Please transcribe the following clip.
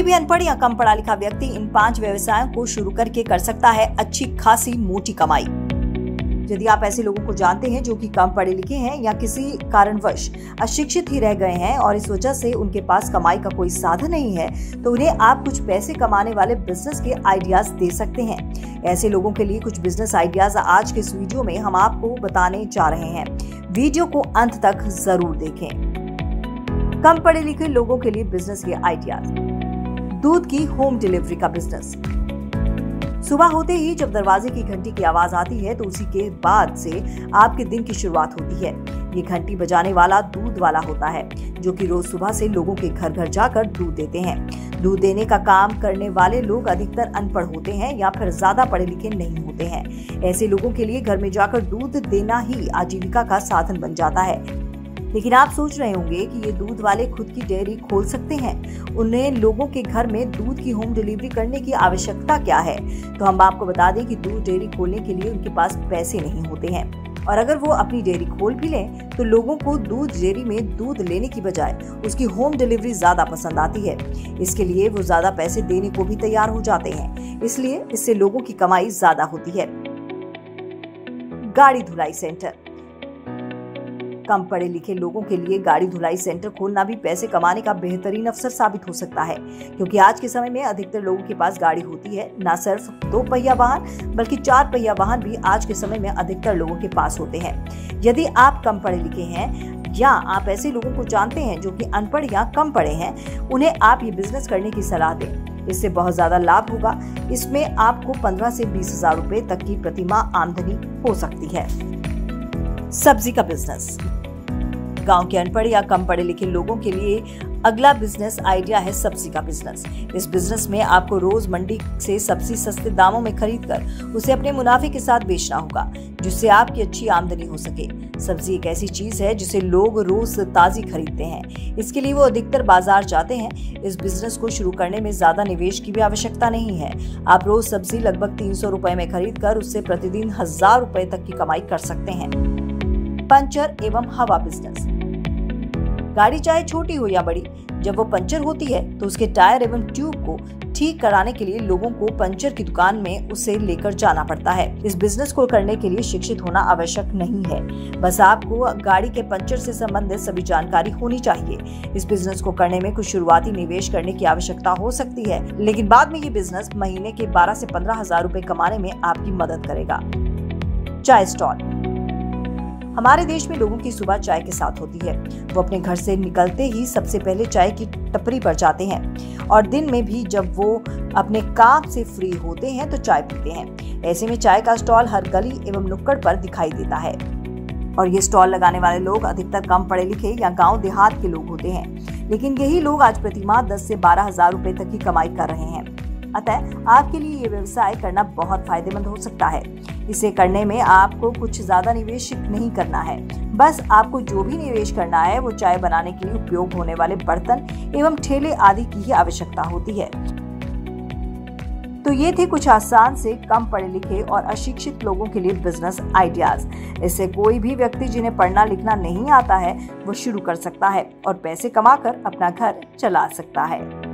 कोई भी अनपढ़ या कम पढ़ा लिखा व्यक्ति इन पाँच व्यवसायों को शुरू करके कर सकता है अच्छी खासी मोटी कमाई। यदि आप ऐसे लोगों को जानते हैं जो कि कम पढ़े लिखे हैं या किसी कारणवश अशिक्षित ही रह गए हैं और इस वजह से उनके पास कमाई का कोई साधन नहीं है तो उन्हें आप कुछ पैसे कमाने वाले बिज़नेस के आइडियाज़ दे सकते हैं। ऐसे लोगों के लिए कुछ बिज़नेस आइडियाज़ आज के इस वीडियो में हम आपको बताने जा रहे हैं। वीडियो को अंत तक ज़रूर देखें। कम पढ़े लिखे लोगों के लिए बिज़नेस के आइडियाज़ दूध की होम डिलीवरी का बिज़नेस सुबह होते ही जब दरवाजे की घंटी की आवाज़ आती है तो उसी के बाद से आपके दिन की शुरुआत होती है। ये घंटी बजाने वाला दूध वाला होता है, जो कि रोज सुबह से लोगों के घर घर जाकर दूध देते हैं। दूध देने का काम करने वाले लोग अधिकतर अनपढ़ होते हैं या फिर ज़्यादा पढ़े लिखे नहीं होते हैं। ऐसे लोगों के लिए घर में जाकर दूध देना ही आजीविका का साधन बन जाता है। लेकिन आप सोच रहे होंगे कि ये दूध वाले खुद की डेयरी खोल सकते हैं। उन्हें लोगों के घर में दूध की होम डिलीवरी करने की आवश्यकता क्या है? तो हम आपको बता दें कि दूध डेयरी खोलने के लिए उनके पास पैसे नहीं होते हैं। और अगर वो अपनी डेयरी खोल भी लें तो लोगों को दूध डेयरी में दूध लेने की बजाय उसकी होम डिलीवरी ज़्यादा पसंद आती है। इसके लिए वो ज़्यादा पैसे देने को भी तैयार हो जाते हैं। इसलिए इससे लोगों की कमाई ज़्यादा होती है। गाड़ी धुलाई सेंटर। कम पढ़े लिखे लोगों के लिए गाड़ी धुलाई सेंटर खोलना भी पैसे कमाने का बेहतरीन अवसर साबित हो सकता है। क्योंकि आज के समय में अधिकतर लोगों के पास गाड़ी होती है, न सिर्फ़ दो पहिया वाहन, बल्कि चार पहिया वाहन भी आज के समय में अधिकतर लोगों के पास होते हैं। यदि आप कम पढ़े लिखे हैं, या आप ऐसे लोगों को जानते हैं जो कि अनपढ़ या कम पढ़े हैं, उन्हें आप ये बिज़नेस करने की सलाह दें। इससे बहुत ज़्यादा लाभ होगा। इसमें आपको 15 से बीस हज़ार रूपए तक की प्रतिमा आमदनी हो सकती है। सब्ज़ी का बिज़नेस गाँव के अनपढ़ या कम पढ़े लिखे लोगों के लिए अगला बिज़नेस आइडिया है सब्ज़ी का बिज़नेस इस बिज़नेस में आपको रोज मंडी से सब्ज़ी सस्ते दामों में खरीद कर उसे अपने मुनाफे के साथ बेचना होगा, जिससे आपकी अच्छी आमदनी हो सके। सब्ज़ी एक ऐसी चीज़ है जिसे लोग रोज ताजी खरीदते हैं। इसके लिए वो अधिकतर बाज़ार जाते हैं। इस बिज़नेस को शुरू करने में ज़्यादा निवेश की भी आवश्यकता नहीं है। आप रोज सब्ज़ी लगभग तीन सौ में खरीद कर उससे प्रतिदिन हज़ार रूपए तक की कमाई कर सकते हैं। पंचर एवं हवा बिज़नेस गाड़ी चाहे छोटी हो या बड़ी, जब वो पंचर होती है तो उसके टायर एवं ट्यूब को ठीक कराने के लिए लोगों को पंचर की दुकान में उसे लेकर जाना पड़ता है। इस बिज़नेस को करने के लिए शिक्षित होना आवश्यक नहीं है। बस आपको गाड़ी के पंचर से संबंधित सभी जानकारी होनी चाहिए। इस बिज़नेस को करने में कुछ शुरुआती निवेश करने की आवश्यकता हो सकती है, लेकिन बाद में ये बिज़नेस महीने के बारह ऐसी पंद्रह हज़ार रूपए कमाने में आपकी मदद करेगा। चाय स्टॉल हमारे देश में लोगों की सुबह चाय के साथ होती है। वो अपने घर से निकलते ही सबसे पहले चाय की टपरी पर जाते हैं और दिन में भी जब वो अपने काम से फ्री होते हैं तो चाय पीते हैं। ऐसे में चाय का स्टॉल हर गली एवं नुक्कड़ पर दिखाई देता है। और ये स्टॉल लगाने वाले लोग अधिकतर कम पढ़े लिखे या गाँव देहात के लोग होते हैं। लेकिन यही लोग आज प्रतिमाह दस से बारह हज़ार रूपए तक की कमाई कर रहे हैं। अतः आपके लिए ये व्यवसाय करना बहुत फ़ायदेमंद हो सकता है। इसे करने में आपको कुछ ज़्यादा निवेश नहीं करना है। बस आपको जो भी निवेश करना है, वो चाय बनाने के लिए उपयोग होने वाले बर्तन एवं ठेले आदि की ही आवश्यकता होती है। तो ये थे कुछ आसान से कम पढ़े लिखे और अशिक्षित लोगों के लिए बिज़नेस आइडियाज़ इससे कोई भी व्यक्ति जिन्हें पढ़ना लिखना नहीं आता है, वो शुरू कर सकता है और पैसे कमाकर अपना घर चला सकता है।